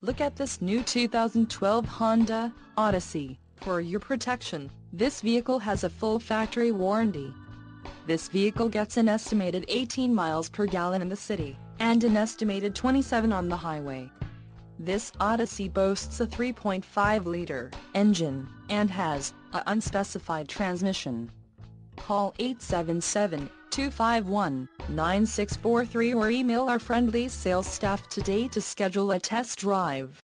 Look at this new 2012 Honda Odyssey. For your protection, this vehicle has a full factory warranty. This vehicle gets an estimated 18 miles per gallon in the city, and an estimated 27 on the highway. This Odyssey boasts a 3.5-liter engine, and has a unspecified transmission. Call 877-251-9643 or email our friendly sales staff today to schedule a test drive.